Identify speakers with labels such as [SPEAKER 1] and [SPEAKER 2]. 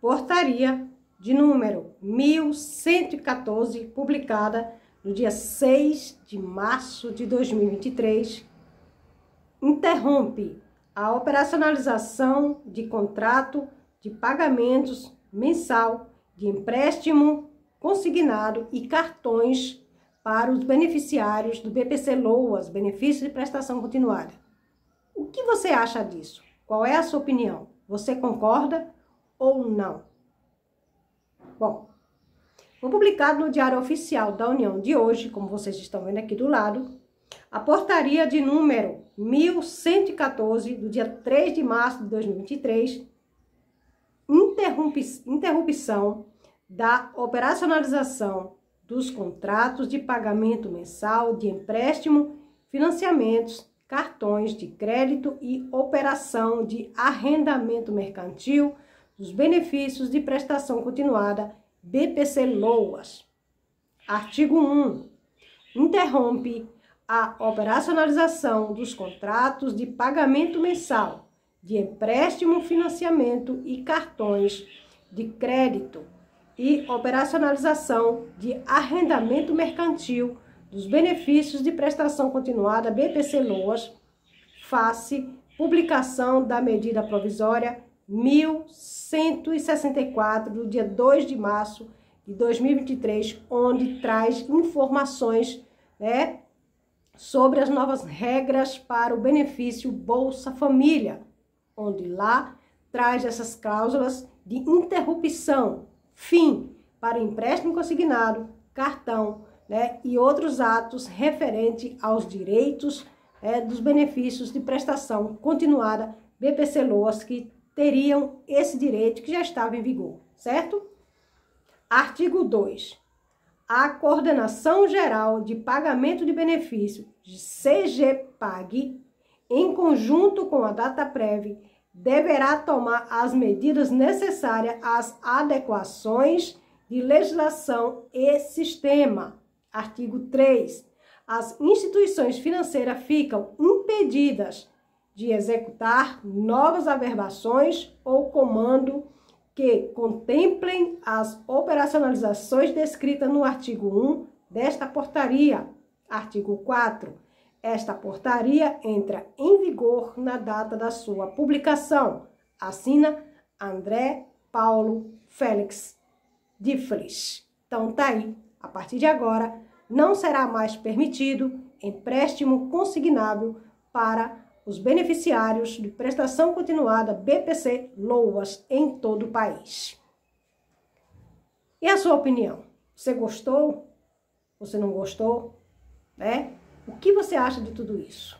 [SPEAKER 1] portaria de número 1114, publicada no dia 6 de março de 2023, interrompe a operacionalização de contrato de pagamentos mensal de empréstimo consignado e cartões para os beneficiários do BPC Loas, benefício de prestação continuada. O que você acha disso? Qual é a sua opinião? Você concorda ou não? Bom, foi publicado no Diário Oficial da União de hoje, como vocês estão vendo aqui do lado, a portaria de número 1114, do dia 3 de março de 2023, interrupção da operacionalização dos contratos de pagamento mensal de empréstimo, financiamentos, cartões de crédito e operação de arrendamento mercantil dos benefícios de prestação continuada BPC Loas. Artigo 1. Interrompe a operacionalização dos contratos de pagamento mensal de empréstimo, financiamento e cartões de crédito e operacionalização de arrendamento mercantil dos benefícios de prestação continuada BPC Loas, face publicação da medida provisória 1164 do dia 2 de março de 2023, onde traz informações, né, sobre as novas regras para o benefício Bolsa Família, onde lá traz essas cláusulas de interrupção, fim para empréstimo consignado, cartão, né, e outros atos referente aos direitos é, dos benefícios de prestação continuada BPC Loas que teriam esse direito que já estava em vigor, certo? Artigo 2 a Coordenação Geral de Pagamento de Benefício, CGPAG, em conjunto com a DataPrev, deverá tomar as medidas necessárias às adequações de legislação e sistema. Artigo 3. As instituições financeiras ficam impedidas de executar novas averbações ou comando que contemplem as operacionalizações descritas no artigo 1 desta portaria. Artigo 4. Esta portaria entra em vigor na data da sua publicação. Assina André Paulo Félix de Fris. Então tá aí. A partir de agora, não será mais permitido empréstimo consignável para os beneficiários de prestação continuada BPC Loas em todo o país. E a sua opinião? Você gostou? Você não gostou? Né? O que você acha de tudo isso?